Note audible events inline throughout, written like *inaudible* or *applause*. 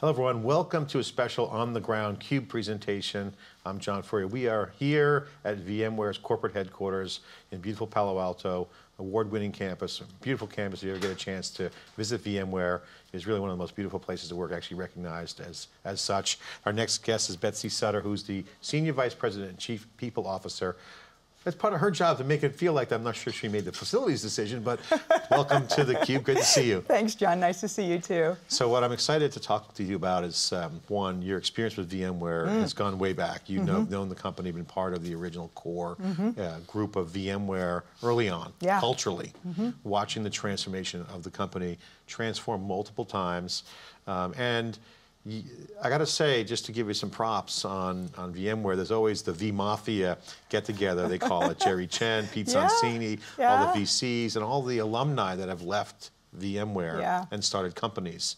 Hello, everyone. Welcome to a special on the ground CUBE presentation. I'm John Furrier. We are here at VMware's corporate headquarters in beautiful Palo Alto, award winning campus, beautiful campus. If you ever get a chance to visit VMware, it's really one of the most beautiful places to work, actually recognized as, as such. Our next guest is Betsy Sutter, who's the Senior Vice President and Chief People Officer it's part of her job to make it feel like that. I'm not sure she made the facilities decision, but welcome to the Cube. Good to see you. Thanks, John. Nice to see you too. So what I'm excited to talk to you about is um, one, your experience with VMware mm. has gone way back. You've mm -hmm. known the company, been part of the original core mm -hmm. uh, group of VMware early on, yeah. culturally, mm -hmm. watching the transformation of the company transform multiple times, um, and I got to say, just to give you some props on, on VMware, there's always the V Mafia get together, they call it. Jerry *laughs* Chen, Pete yeah, Sonsini, yeah. all the VCs, and all the alumni that have left VMware yeah. and started companies.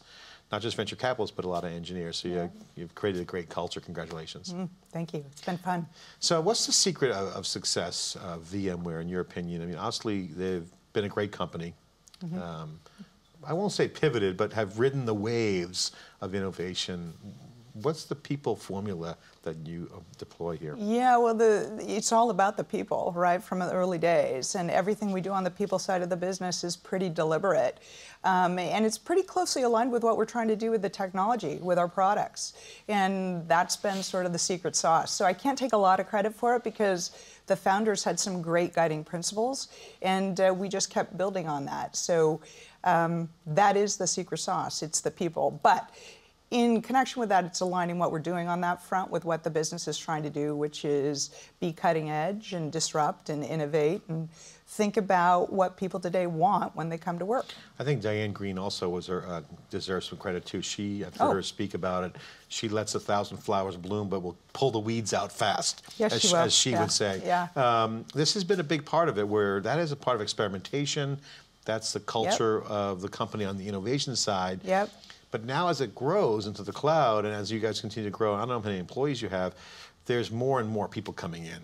Not just venture capitalists, but a lot of engineers. So you, have created a great culture. Congratulations. Mm, thank you. It's been fun. So, what's the secret of, of success of VMware, in your opinion? I mean, honestly, they've been a great company. Mm -hmm. um, I won't say pivoted, but have ridden the waves of innovation. What's the people formula that you uh, deploy here? Yeah, well, the, it's all about the people, right, from the early days. And everything we do on the people side of the business is pretty deliberate. Um, and it's pretty closely aligned with what we're trying to do with the technology, with our products. And that's been sort of the secret sauce. So I can't take a lot of credit for it because the founders had some great guiding principles, and uh, we just kept building on that. So um, that is the secret sauce. It's the people. But in connection with that, it's aligning what we're doing on that front with what the business is trying to do, which is be cutting edge and disrupt and innovate and think about what people today want when they come to work. I think Diane Greene also was uh, deserves some credit too. She, I've heard oh. her speak about it. She lets a thousand flowers bloom, but will pull the weeds out fast, yes, as she, as she yeah. would say. Yeah. Um, this has been a big part of it, where that is a part of experimentation. That's the culture yep. of the company on the innovation side. Yep. But now as it grows into the cloud and as you guys continue to grow, I don't know how many employees you have, there's more and more people coming in.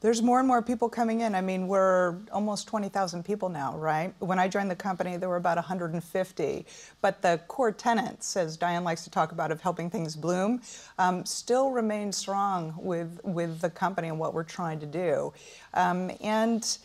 There's more and more people coming in. I mean, we're almost 20,000 people now, right? When I joined the company, there were about 150. But the core tenets, as Diane likes to talk about, of helping things bloom, um, still remain strong with, with the company and what we're trying to do. Um, and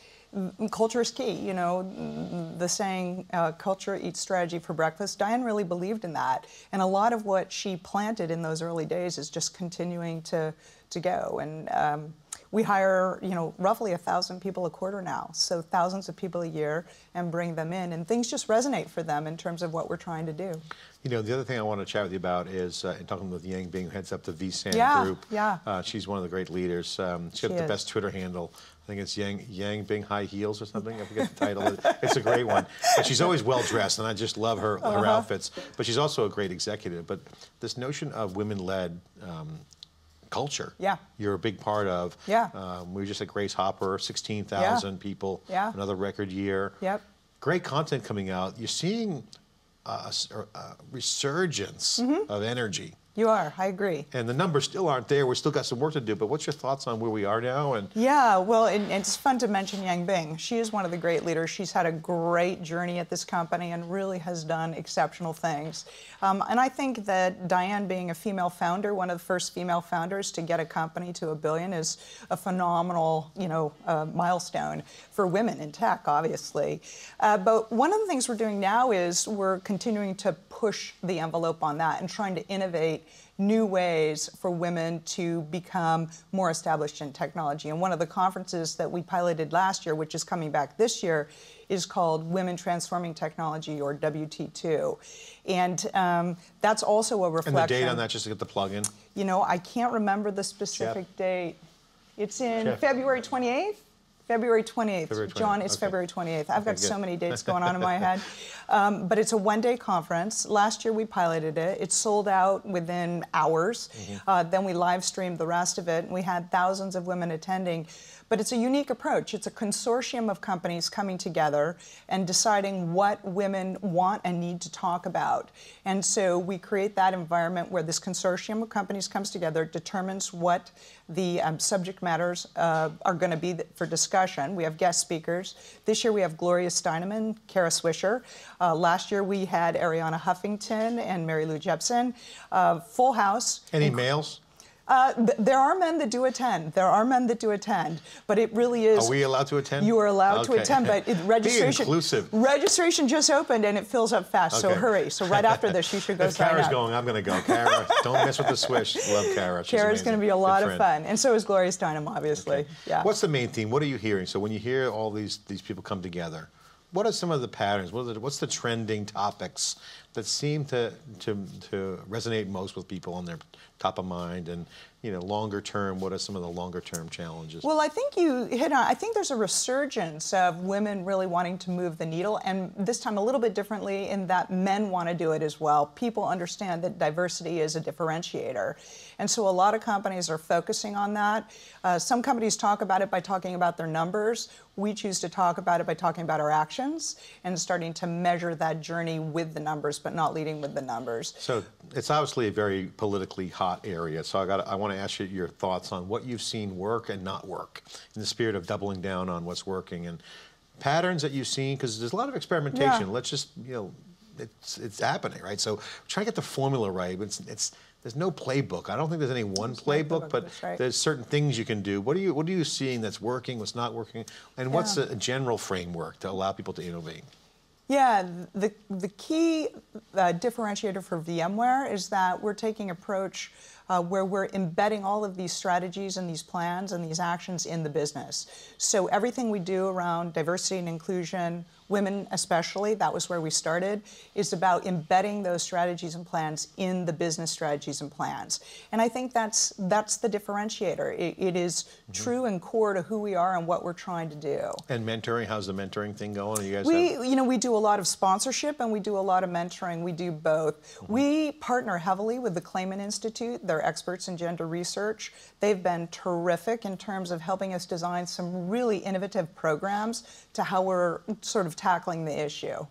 culture is key. You know, the saying, uh, culture eats strategy for breakfast. Diane really believed in that. And a lot of what she planted in those early days is just continuing to, to go. And um, we hire, you know, roughly a thousand people a quarter now, so thousands of people a year, and bring them in, and things just resonate for them in terms of what we're trying to do. You know, the other thing I want to chat with you about is uh, talking with Yanbing, who heads up the vSAN yeah, group. Yeah. Uh, she's one of the great leaders. Um, she's got the best Twitter handle. I think it's Yang, Yanbing High Heels or something. I forget the title. It's a great one. And she's always well dressed, and I just love her, her uh -huh. outfits. But she's also a great executive. But this notion of women led um, culture. Yeah. You're a big part of. Yeah. Um, we were just at Grace Hopper, 16,000 yeah. people. Yeah. Another record year. Yep. Great content coming out. You're seeing a, a resurgence mm -hmm. of energy you are. I agree. And the numbers still aren't there. We've still got some work to do. But what's your thoughts on where we are now? And yeah, well, and, and it's fun to mention Yanbing. She is one of the great leaders. She's had a great journey at this company and really has done exceptional things. Um, and I think that Diane, being a female founder, one of the first female founders to get a company to a billion, is a phenomenal, you know, uh, milestone for women in tech, obviously. Uh, but one of the things we're doing now is we're continuing to push the envelope on that and trying to innovate new ways for women to become more established in technology. And one of the conferences that we piloted last year, which is coming back this year, is called Women Transforming Technology, or WT2. And um, that's also a reflection. And the date on that, just to get the plug in? You know, I can't remember the specific Jeff. date. It's in Jeff. February 28th? February 28th. February 28th. John, it's okay. February 28th. I've okay, got good. so many dates going on in my *laughs* head. Um, but it's a one day conference. Last year we piloted it. It sold out within hours. Mm -hmm. uh, then we live streamed the rest of it. And we had thousands of women attending. But it's a unique approach. It's a consortium of companies coming together and deciding what women want and need to talk about. And so we create that environment where this consortium of companies comes together, determines what the um, subject matters uh, are going to be for discussion. We have guest speakers. This year we have Gloria Steinem, Kara Swisher. Uh, last year we had Arianna Huffington and Mary Lou Jepsen. Uh, full house. Any males? Uh, th- there are men that do attend. There are men that do attend, but it really is. Are we allowed to attend? You are allowed to attend, but it, *laughs* Be registration inclusive. registration just opened and it fills up fast. So hurry. So right after this, you should go *laughs* If sign Kara's up. going, I'm going to go. Kara, *laughs* don't mess with the swish. Love Kara. She's Kara's going to be a lot of fun, and so is Gloria Steinem, obviously. Yeah. What's the main theme? What are you hearing? So when you hear all these these people come together, what are some of the patterns? What are the, what's the trending topics that seem to, to to resonate most with people on their top of mind? And you know, longer term, what are some of the longer term challenges? Well, I think you hit on. I think there's a resurgence of women really wanting to move the needle, and this time a little bit differently in that men want to do it as well. People understand that diversity is a differentiator, and so a lot of companies are focusing on that. Uh, some companies talk about it by talking about their numbers. We choose to talk about it by talking about our actions and starting to measure that journey with the numbers, but not leading with the numbers. So it's obviously a very politically hot area. So I got I want to ask you your thoughts on what you've seen work and not work in the spirit of doubling down on what's working and patterns that you've seen because there's a lot of experimentation. Yeah. Let's just you know it's it's happening right. So try to get the formula right. But it's, it's there's no playbook. I don't think there's any one no playbook, but right. there's certain things you can do. What are you what are you seeing that's working, what's not working, and what's Yeah. a, a general framework to allow people to innovate? Yeah, the, the key uh, differentiator for VMware is that we're taking approach uh, where we're embedding all of these strategies and these plans and these actions in the business. So everything we do around diversity and inclusion, women especially, that was where we started, is about embedding those strategies and plans in the business strategies and plans. And I think that's that's the differentiator. It, it is mm-hmm. true and core to who we are and what we're trying to do. And mentoring, how's the mentoring thing going? Are you guys We, you know, we do a lot of sponsorship and we do a lot of mentoring. We do both. Mm-hmm. We partner heavily with the Clayman Institute. They're experts in gender research. They've been terrific in terms of helping us design some really innovative programs to how we're sort of tackling the issue.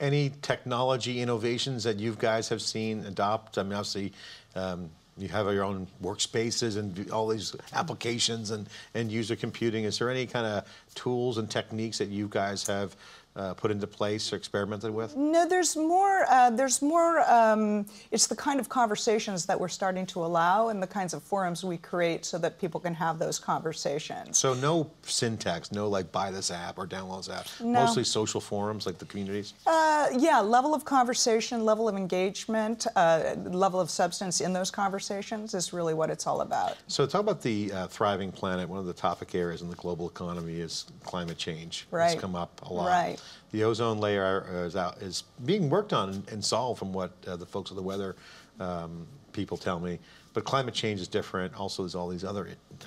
Any technology innovations that you guys have seen adopt? I mean, obviously, um, you have your own workspaces and all these applications and, and user computing. Is there any kind of tools and techniques that you guys have uh, put into place or experimented with? No, there's more. Uh, there's more. Um, it's the kind of conversations that we're starting to allow, and the kinds of forums we create so that people can have those conversations. So no syntax, no like buy this app or download this app. No. Mostly social forums like the communities. Uh, yeah, level of conversation, level of engagement, uh, level of substance in those conversations is really what it's all about. So talk about the uh, thriving planet. One of the topic areas in the global economy is climate change. Right. It's come up a lot. Right. The ozone layer uh, is, out, is being worked on and, solved from what uh, the folks of the weather um, people tell me. But climate change is different. Also, there's all these other uh,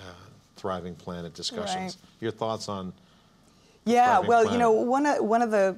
thriving planet discussions. Right. Your thoughts on Yeah, well, you know, one of, one of the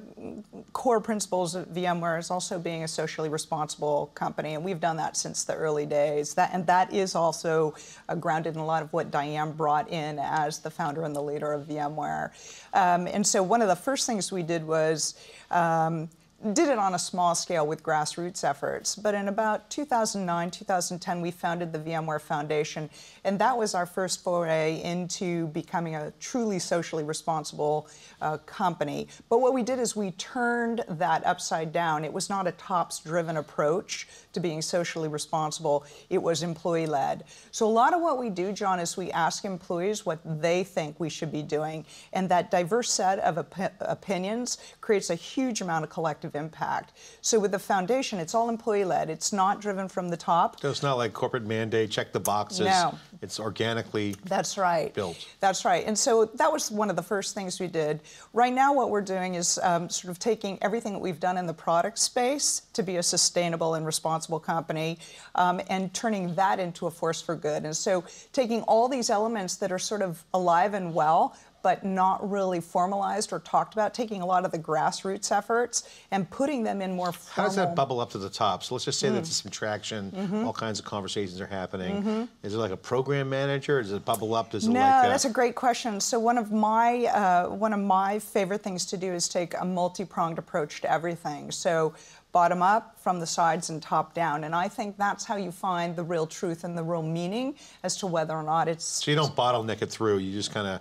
core principles of VMware is also being a socially responsible company, and we've done that since the early days. That and that is also uh, grounded in a lot of what Diane brought in as the founder and the leader of VMware. Um, and so, one of the first things we did was. Um, did it on a small scale with grassroots efforts. But in about 2009, 2010, we founded the VMware Foundation, and that was our first foray into becoming a truly socially responsible uh, company. But what we did is we turned that upside down. It was not a tops driven approach to being socially responsible, it was employee led. So, a lot of what we do, John, is we ask employees what they think we should be doing, and that diverse set of op- opinions creates a huge amount of collective impact. So, with the foundation, it's all employee led, it's not driven from the top. So it's not like corporate mandate, check the boxes. No. It's organically That's right. built. That's right. And so that was one of the first things we did. Right now, what we're doing is um, sort of taking everything that we've done in the product space to be a sustainable and responsible company um, and turning that into a force for good. And so taking all these elements that are sort of alive and well, but not really formalized or talked about, taking a lot of the grassroots efforts and putting them in more formal... How does that bubble up to the top? So let's just say Mm. that there's some traction, Mm-hmm. all kinds of conversations are happening. Is it like a program manager? Does it bubble up? Does it No, like that's a great question. So one of my uh, one of my favorite things to do is take a multi-pronged approach to everything. So bottom up, from the sides, and top down. And I think that's how you find the real truth and the real meaning as to whether or not it's so you don't bottleneck it through. You just kind of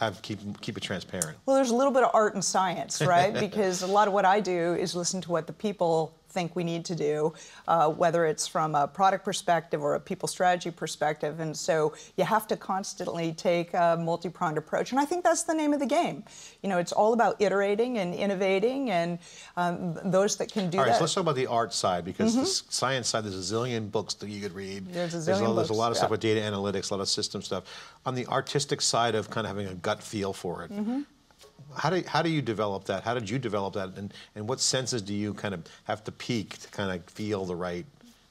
have keep keep it transparent. Well, there's a little bit of art and science, right? *laughs* because a lot of what I do is listen to what the people think we need to do, uh, whether it's from a product perspective or a people strategy perspective. And so you have to constantly take a multi pronged approach. And I think that's the name of the game. You know, it's all about iterating and innovating, and um, those that can do All right, that. so let's talk about the art side because the science side, there's a zillion books that you could read. There's a there's, zillion there's a lot of books, stuff yeah. with data analytics, a lot of system stuff. On the artistic side of kind of having a gut feel for it, Mm-hmm. How do how do you develop that? How did you develop that? And and what senses do you kind of have to peak to kind of feel the right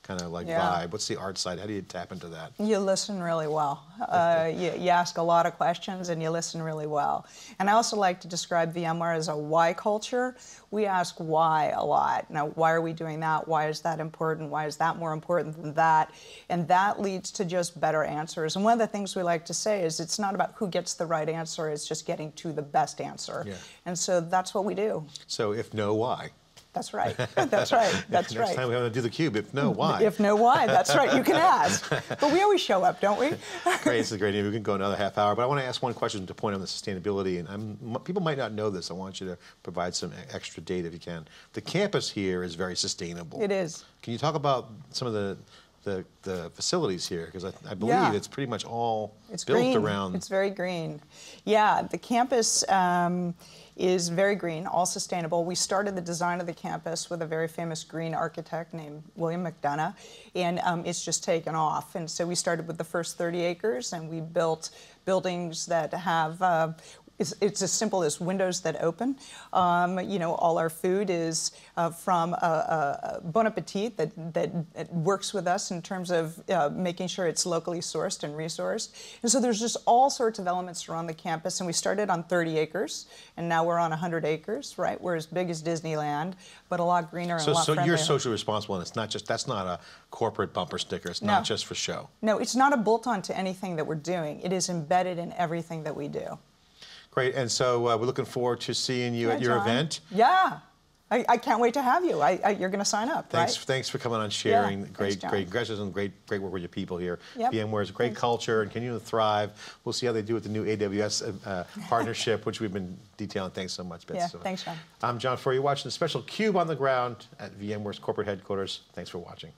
kind of like Yeah. vibe? What's the art side? How do you tap into that? You listen really well. Uh, you, you ask a lot of questions and you listen really well. And I also like to describe VMware as a why culture. We ask why a lot. Now, why are we doing that? Why is that important? Why is that more important than that? And that leads to just better answers. And one of the things we like to say is it's not about who gets the right answer, it's just getting to the best answer. Yeah. And so that's what we do. So if no, why? That's right. *laughs* That's right. *laughs* That's Next right. Next time we want to do the cube, if no, why? If no why, that's right. You can *laughs* ask. But we always show up, don't we? Great, this is great. Idea. We can go another half hour, but I want to ask one question to point on the sustainability. And I'm, people might not know this. I want you to provide some extra data if you can. The campus here is very sustainable. It is. Can you talk about some of the the, the facilities here? Because I, I believe Yeah. it's pretty much all It's built green. around. It's very green. Yeah, the campus um, is very green, all sustainable. We started the design of the campus with a very famous green architect named William McDonough, and um, it's just taken off. And so we started with the first 30 acres, and we built buildings that have. Uh, it's, it's as simple as windows that open. Um, you know, all our food is uh, from a, a Bon Appetit that, that, that works with us in terms of uh, making sure it's locally sourced and resourced. And so there's just all sorts of elements around the campus. And we started on 30 acres, and now we're on 100 acres, right? We're as big as Disneyland, but a lot greener and so a lot so friendlier. you're socially responsible, and it's not just that's not a corporate bumper sticker. It's No. not just for show. No, it's not a bolt on to anything that we're doing. It is embedded in everything that we do. Great, and so uh, we're looking forward to seeing you at your John. event. Yeah. I, I can't wait to have you. I, I, you're going to sign up, Thanks, right? thanks for coming on, sharing. thanks, great, John. great, congratulations on great, great work with your people here. Yep. is a great Thanks. culture and continue to thrive. We'll see how they do with the new AWS uh, *laughs* partnership, which we've been detailing. Thanks so much, Betsy. Yeah, thanks, John. I'm John Furrier. You're watching the special Cube on the Ground at VMware's corporate headquarters. Thanks for watching.